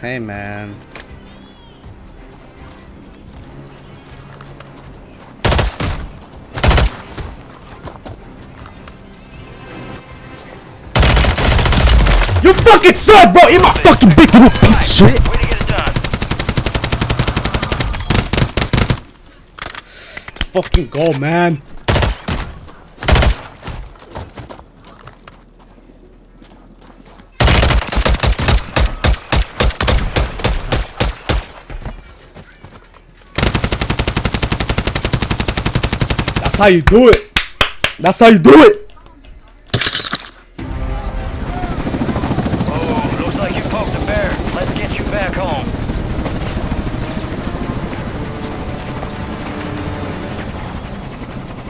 Hey, man. You fucking suck, bro! Eat my fucking big little piece of shit! Fucking go, man. How you do it. That's how you do it.